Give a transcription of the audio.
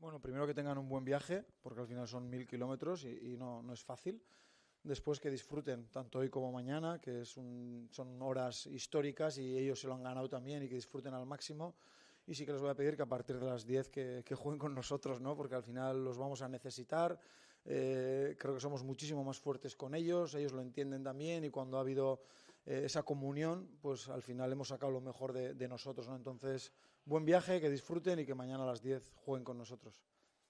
Bueno, primero que tengan un buen viaje, porque al final son mil kilómetros y, no, no, es fácil. Después que disfruten, tanto hoy como mañana, que es un, son horas históricas y ellos se lo han ganado también y que disfruten al máximo y sí que les voy a pedir que a partir de las 10 que, jueguen con nosotros, ¿no? porque al final los vamos a necesitar. Eh, creo que somos muchísimo más fuertes con ellos, ellos lo entienden también y cuando ha habido eh, esa comunión, pues al final hemos sacado lo mejor de, de nosotros. ¿no? Entonces, buen viaje, que disfruten y que mañana a las 10 jueguen con nosotros.